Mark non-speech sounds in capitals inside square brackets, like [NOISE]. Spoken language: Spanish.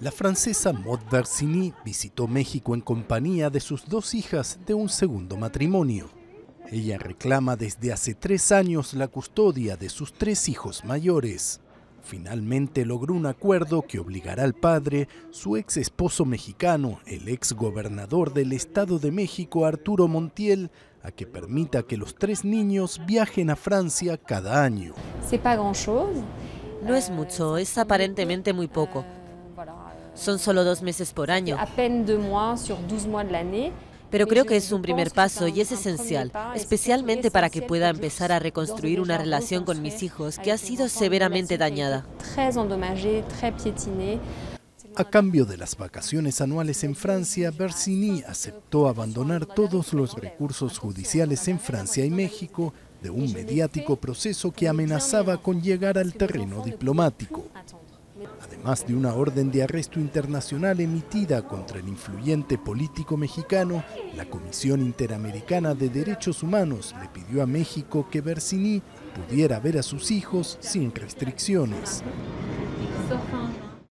La francesa Maud Versini visitó México en compañía de sus dos hijas de un segundo matrimonio. Ella reclama desde hace tres años la custodia de sus tres hijos mayores. Finalmente logró un acuerdo que obligará al padre, su ex esposo mexicano, el ex gobernador del Estado de México, Arturo Montiel, a que permita que los tres niños viajen a Francia cada año. No es mucho, es aparentemente muy poco. Son solo dos meses por año. Pero creo que es un primer paso y es esencial, especialmente para que pueda empezar a reconstruir una relación con mis hijos que ha sido severamente dañada. A cambio de las vacaciones anuales en Francia, Bersini aceptó abandonar todos los recursos judiciales en Francia y México de un mediático proceso que amenazaba con llegar al terreno diplomático. [LAUGHS] Además de una orden de arresto internacional emitida contra el influyente político mexicano, la Comisión Interamericana de Derechos Humanos le pidió a México que Bersini pudiera ver a sus hijos sin restricciones.